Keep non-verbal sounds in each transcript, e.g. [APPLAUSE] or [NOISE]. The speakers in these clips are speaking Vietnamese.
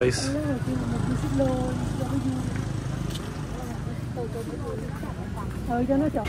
place. ừ cho nó chọn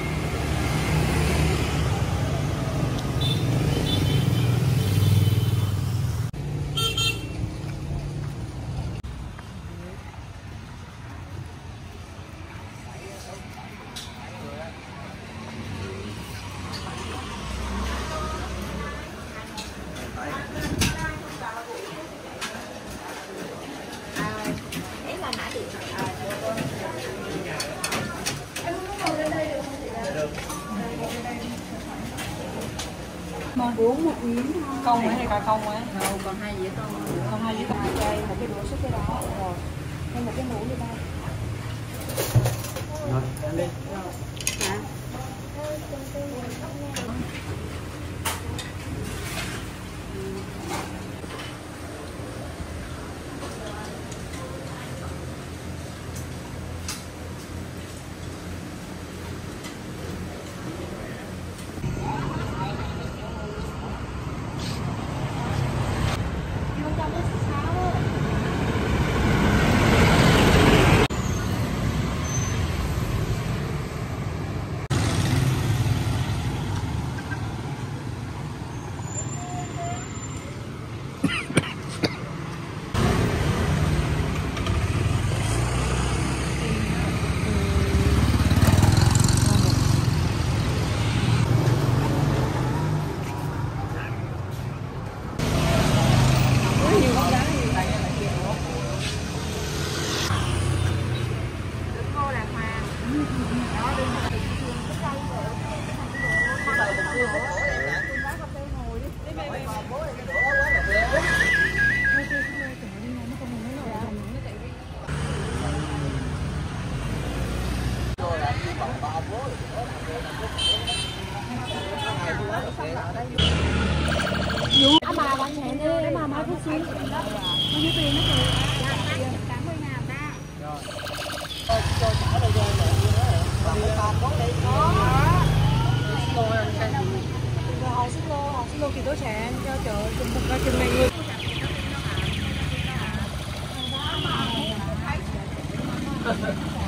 Không ấy Ha, ha, ha.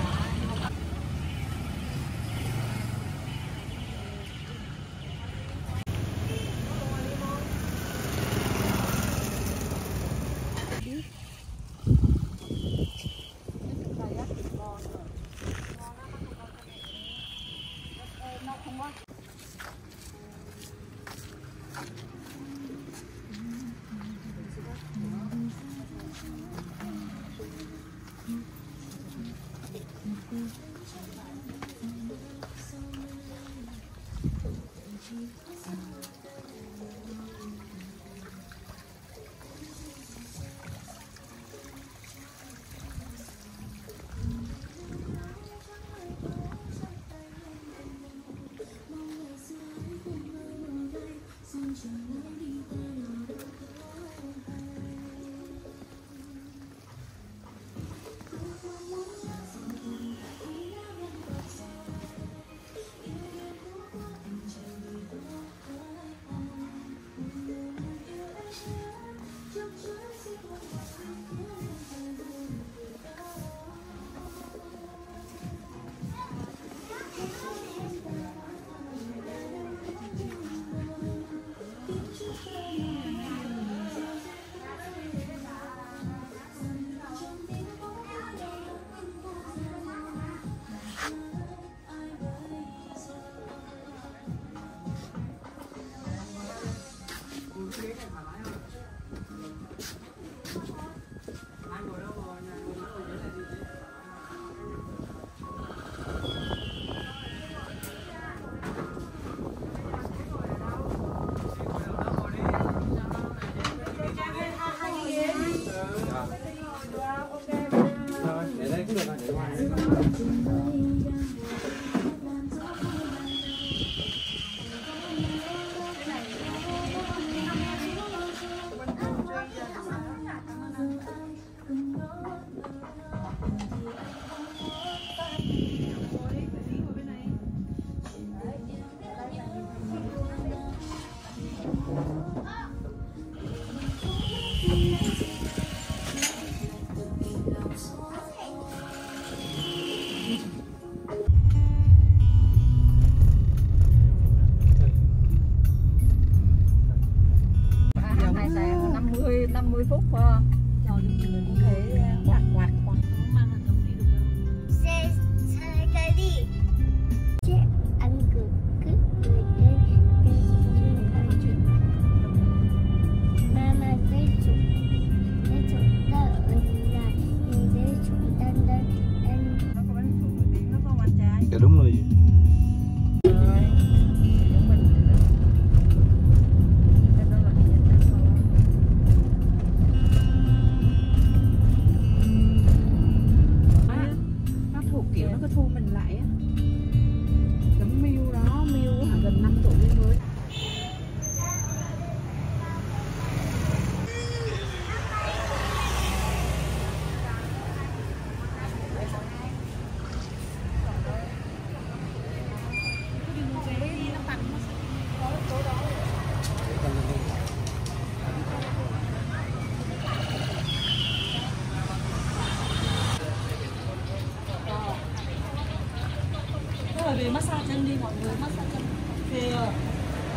Massage chân đi mọi người massage chân. Phê à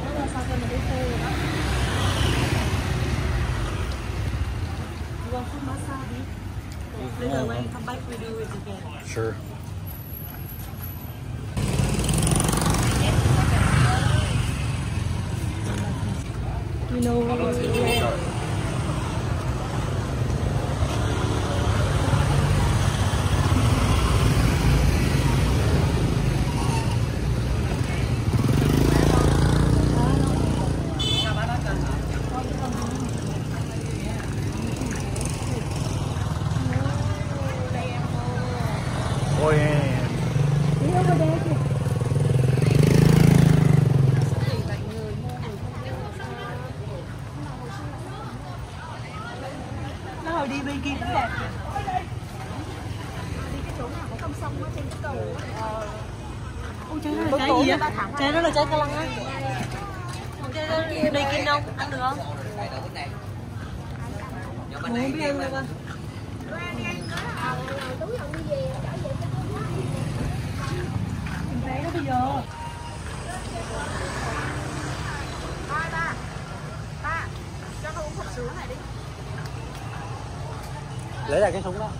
đó là sao chân mình đi phê rồi đó. You want foot massage đi. Later when you come back we do it again Sure. You know what was it? Ôi. Đi over there kìa. Nó hồi đi bên kia cũng đẹp Ôi trái đó là trái gì á? Trái đó là trái ca lăng á Trái đó đây kinh không? Ăn được không? Ủa, không biết ăn được không? Mình nó bây giờ Lấy lại cái súng đó.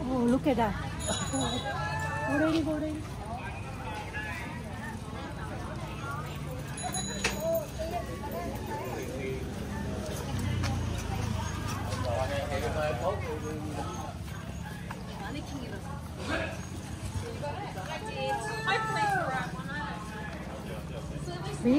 Oh, look at that. Vô đây đi, vô đây đi.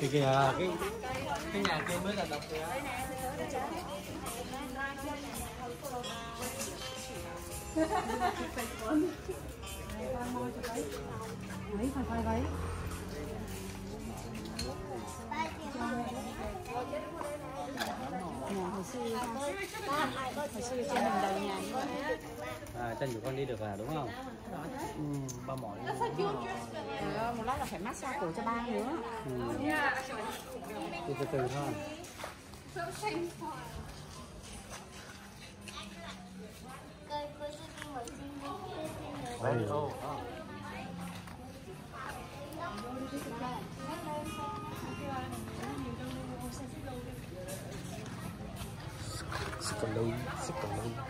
cái cái nhà kia mới là độc kìa. Váy, phải phải váy. Nhà hồi xưa hồi xưa trên mình đầu nhà. À, chân của con đi được à đúng không? Ừ, ba mỏi. Ơi, một lát là phải massage cổ cho ba nữa. Ừ. Từ từ từ thôi. Đây. Scalone, scalone.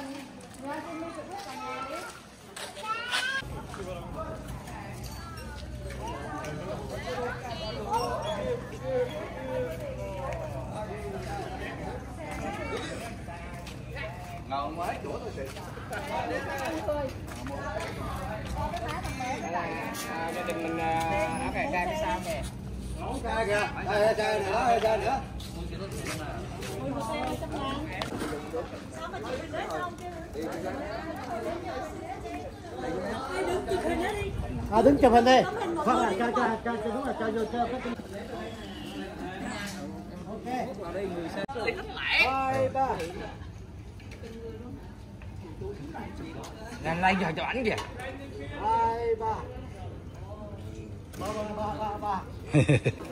ngon quá chỗ tôi xịt gia đình mình áo cà ra cái sao nè Ra kìa, đây, đây nữa, đây, đây nữa. À đứng chụp hình đi không là cho cho cho cho đúng là cho vô cho ba. làm like cho cho ảnh kìa Hai, ba. Ba, ba, ba, ba, ba. [LAUGHS]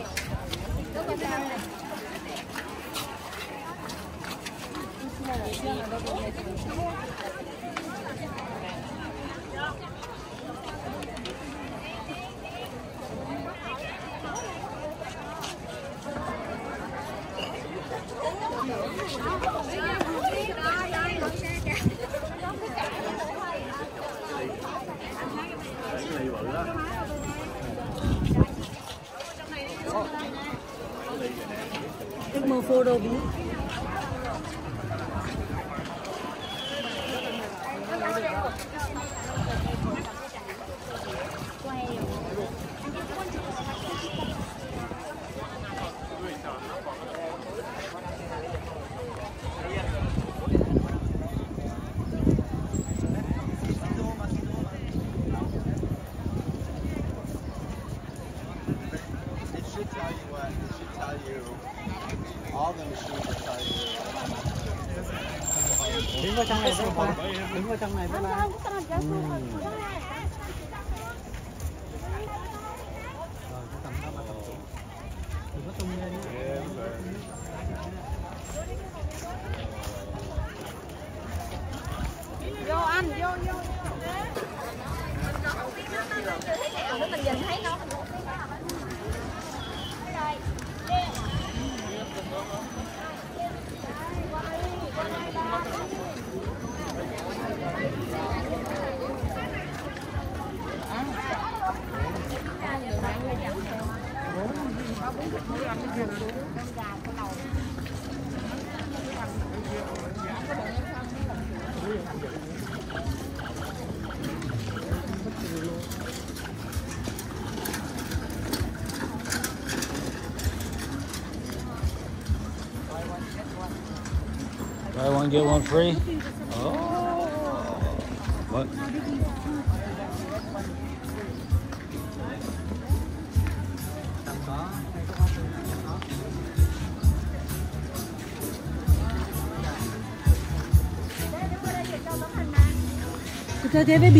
hay Ước mơ phô đồ bí. It should tell you what. It should tell you. All the machines will tell you. đứng vào trong này bye bye đứng ở trong này bye bye one get one free. Oh. What? chơi thế với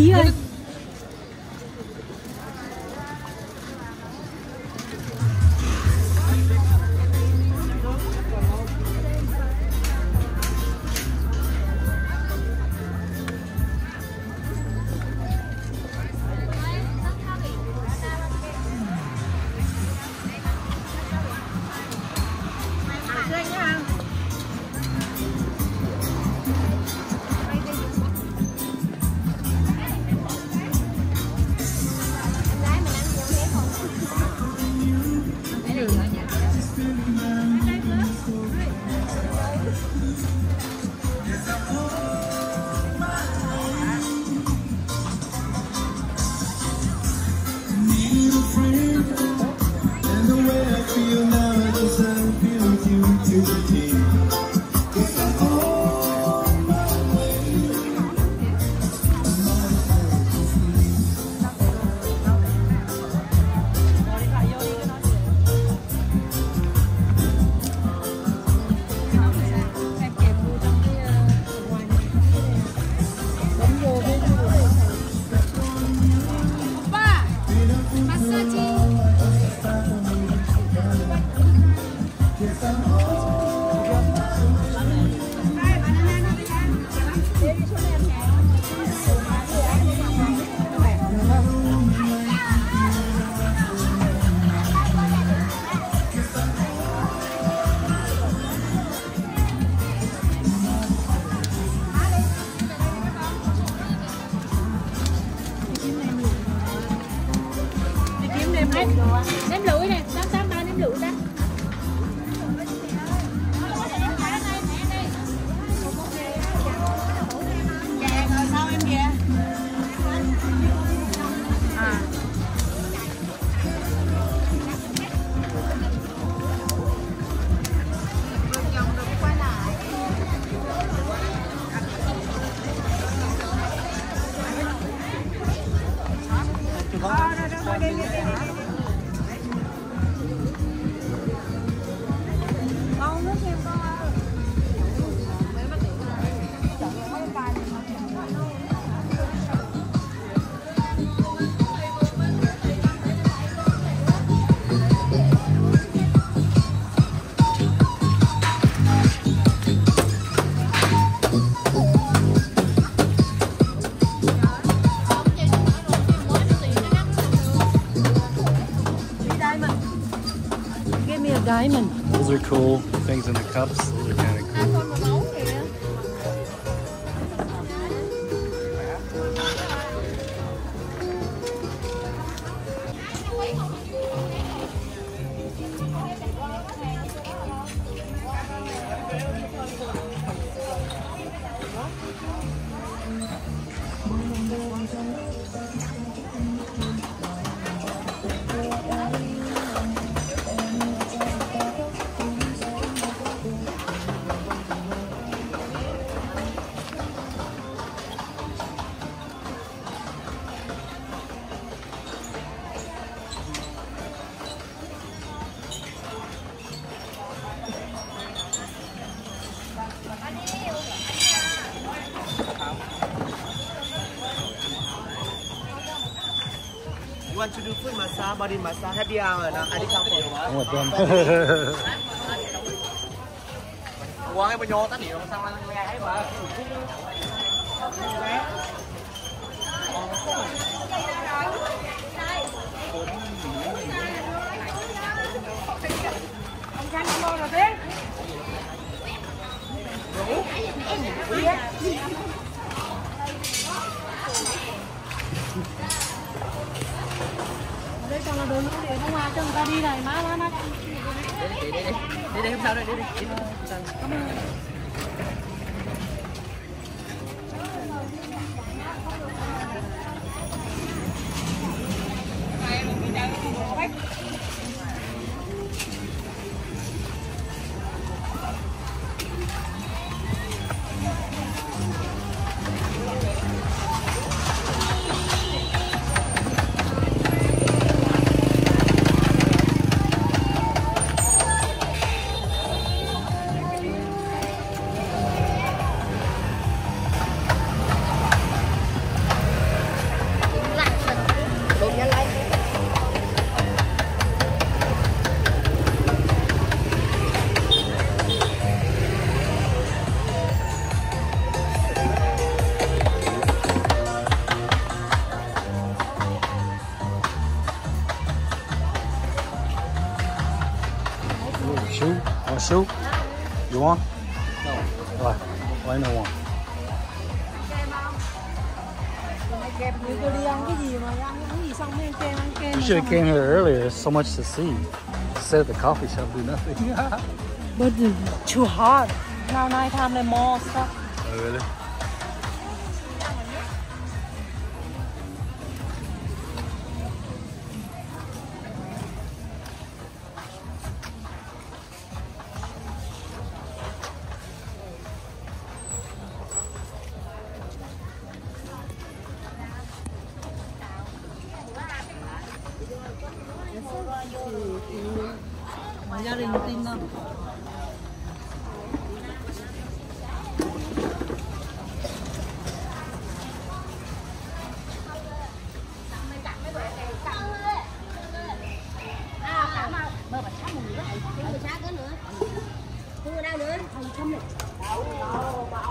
cool. Things in the cups. Do foot massage, body massage, happy hour na adi ka po. I want them. Uống em bao nhiêu tắt điệu sao anh nghe ấy mà. Đây còn là đồ lưu để không ngoài cho người ta đi này, má má má. Đi đi đi đi. Hôm sau đây, đi đi. Đi Cảm You should have came here earlier. There's so much to see. Sit at the coffee shop, do nothing. [LAUGHS] But it's too hot. Now night time there more stuff. oh, really? 八五八五八五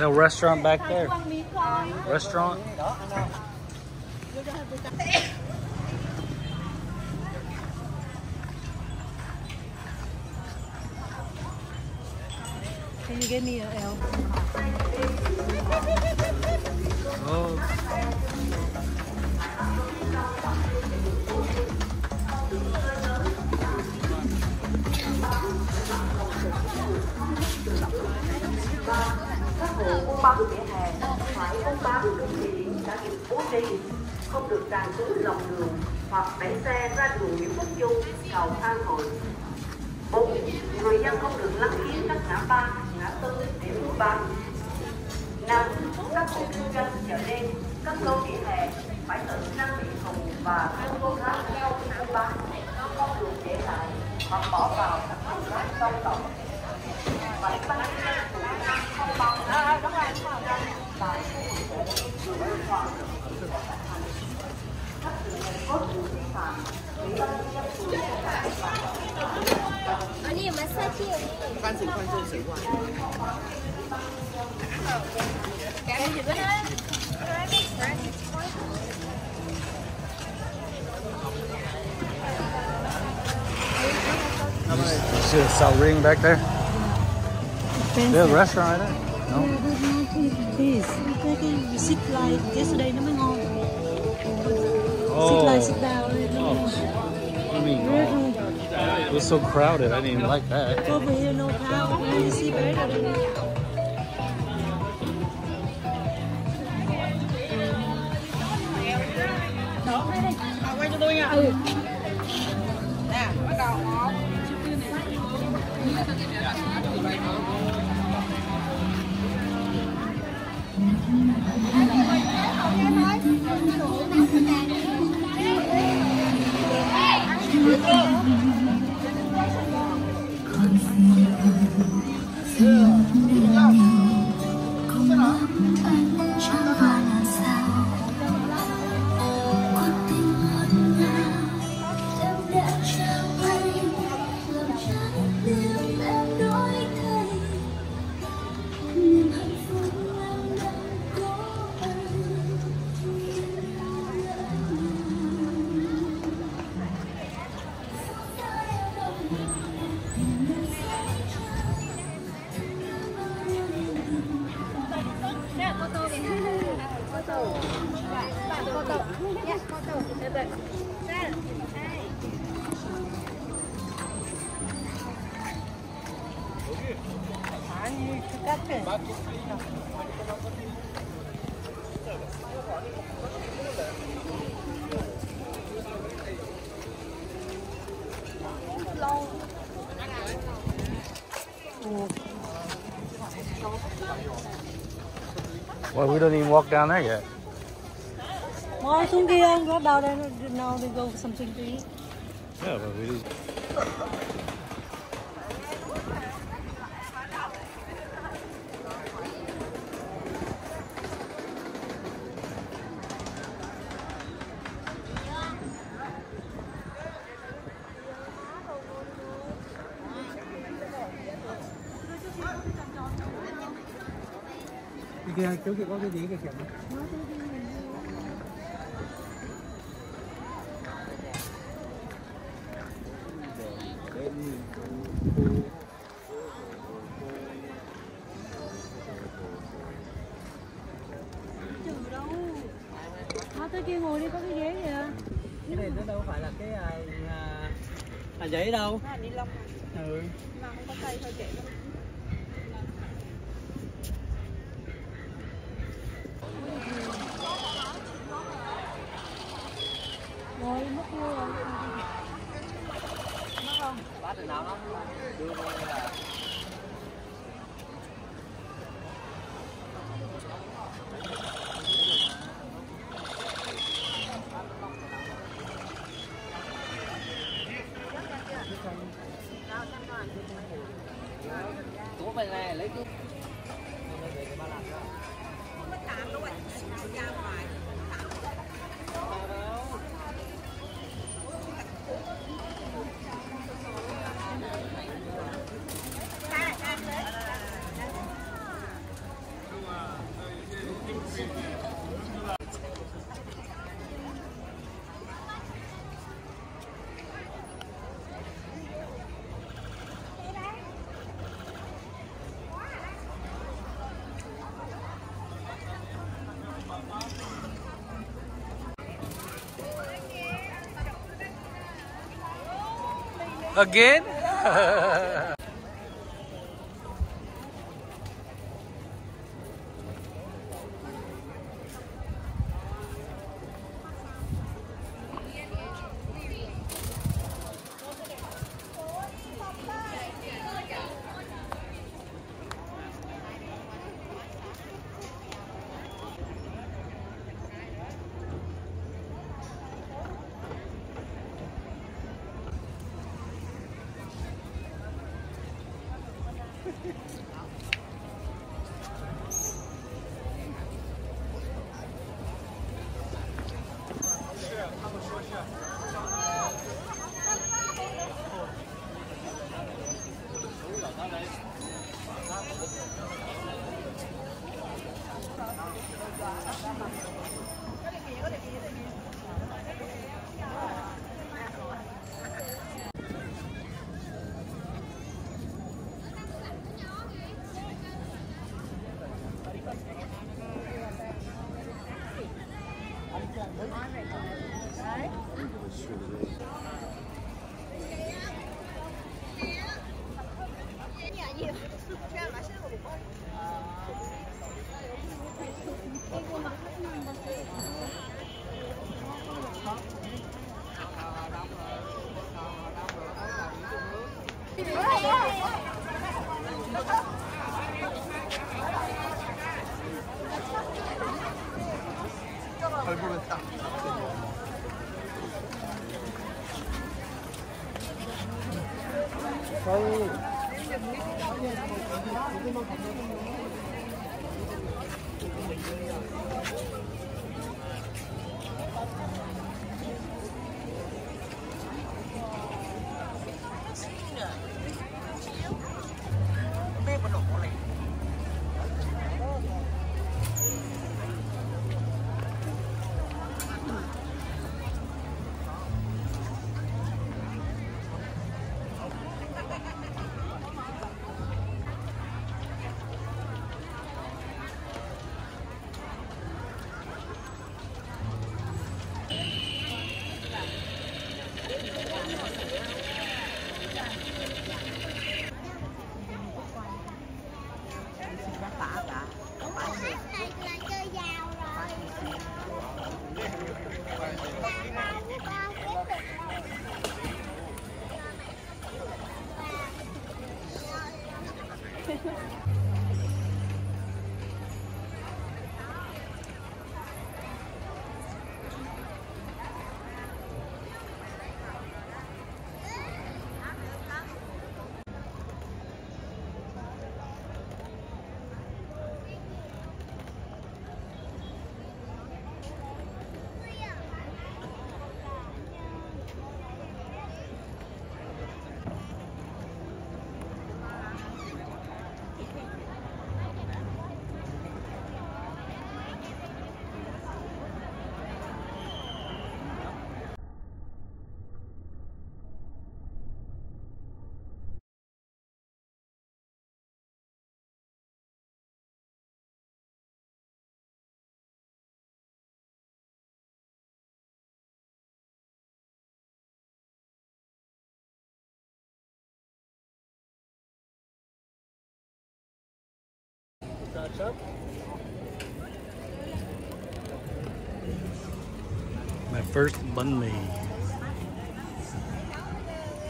That restaurant back there. Restaurant? Can you give me a L? Hộ buôn vỉa hè phải buôn bán đúng địa điểm đã được bố trí không được tràn xuống lòng đường hoặc đẩy xe ra đường Nguyễn Phúc Du, cầu An Hội. 4. Người dân không được lấn chiếm các ngã ba, ngã tư để mua bán. 5. Các hộ kinh doanh chợ đêm, các lô vỉa hè phải tự trang bị thùng và công cụ khác theo buôn bán, không được để lại hoặc bỏ vào các thùng rác công cộng. 哦，你们设计。三十块是谁换？感觉这个。You see the Salring back there? There's a restaurant right there. No? Please. You like yesterday, mới ngon. Zip line Oh. sit down. Oh. I mean, it was so crowded. I didn't even like that. Over here no crowd. You see better than quay cho Well, we don't even walk down there yet. Ngồi xuống kia anh có đào đây nào đi go something to eat. Yeah, but we just... kìa chú kia có cái gì kìa kìa Thôi tới kia ngồi đi có cái ghế kìa. cái này nó đâu phải là cái à, à, à giấy đâu ni lông ừ mà không có cây thôi chị Ngồi mất vui rồi từ nào đó đưa vô là Again? [LAUGHS] 저희 My first banh mì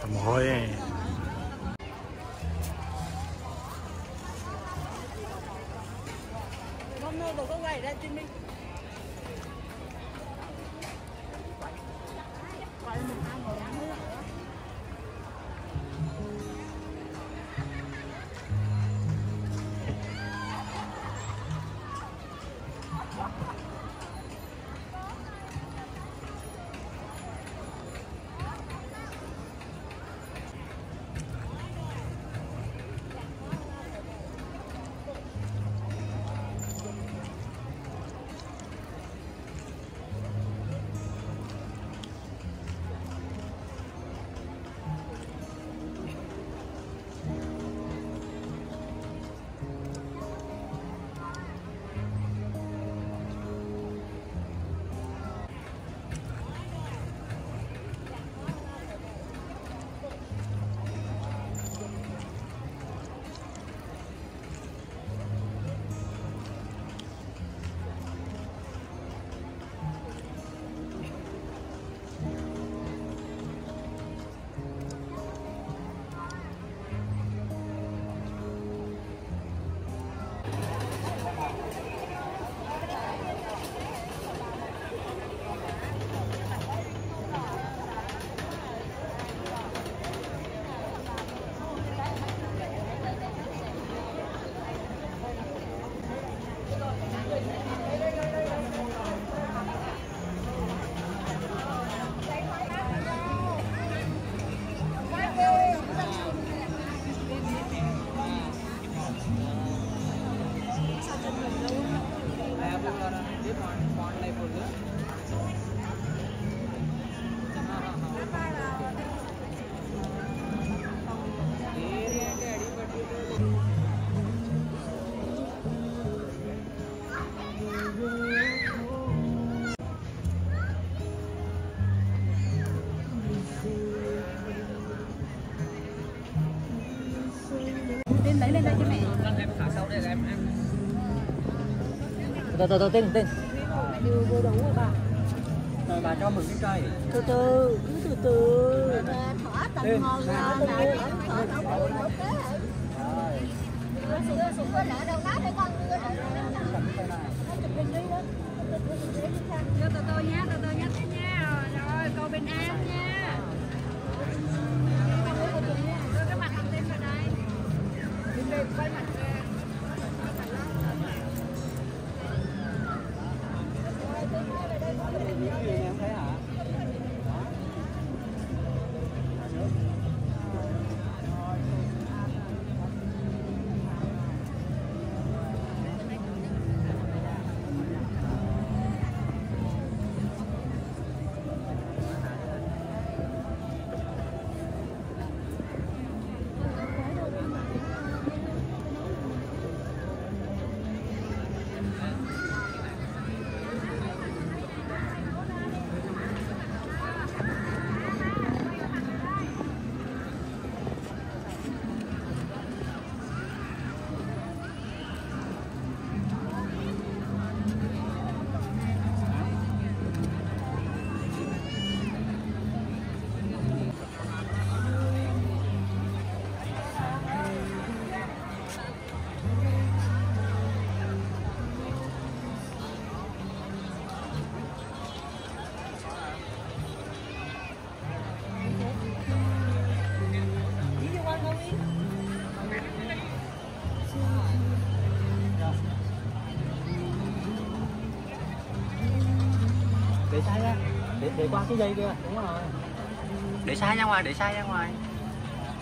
from Hoi An. hôm nay tôi có quay ra trên mình từ từ từ vừa đủ rồi bà. rồi bà cho mừng cái cây Từ từ, cứ từ từ. Thỏa tầm ngon ra là thỏa thỏa thỏa bụi một cái. Sụp sụp có lỡ đâu đó để con đưa lại. Chụp hình đi đó. Vô từ từ nha, từ từ nha thế nha. Rồi, cầu bình an nha. Đưa cái mặt học tim vào đây. Quay mặt để qua cái dây kia đúng rồi. Để sai ra ngoài để sai ra ngoài.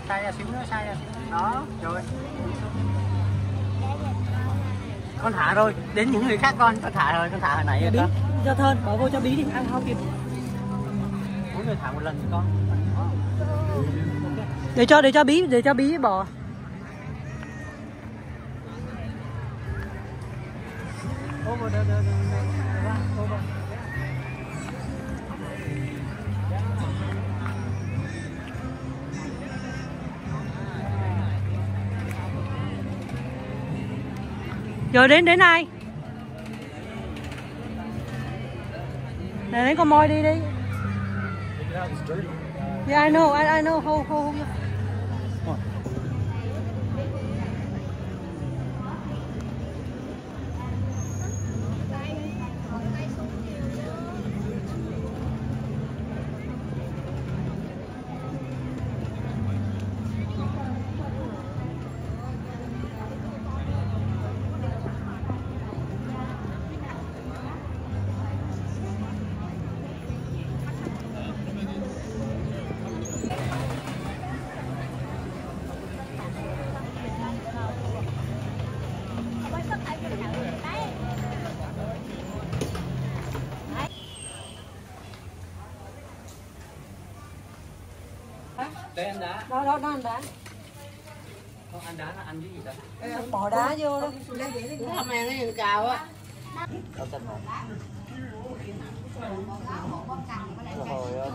Sai ra xíu nữa sai ra đó rồi. Con thả rồi đến những người khác con. Con thả rồi con thả hồi nãy rồi con. cho thơn bỏ vô cho bí đi ăn không kịp. Mỗi người thả một lần cho con. Để cho để cho bí để cho bí bỏ rồi đến đến ai này đến con môi đi đi Yeah, I know, I, I know. Hold, hold, hold. Đây anh đá, đó, đó, đó anh đá. con anh đá là ăn cái gì đó? Bỏ đá vô đó. Hôm nay nó nhìn cào á. Đâu chân rồi. Rồi,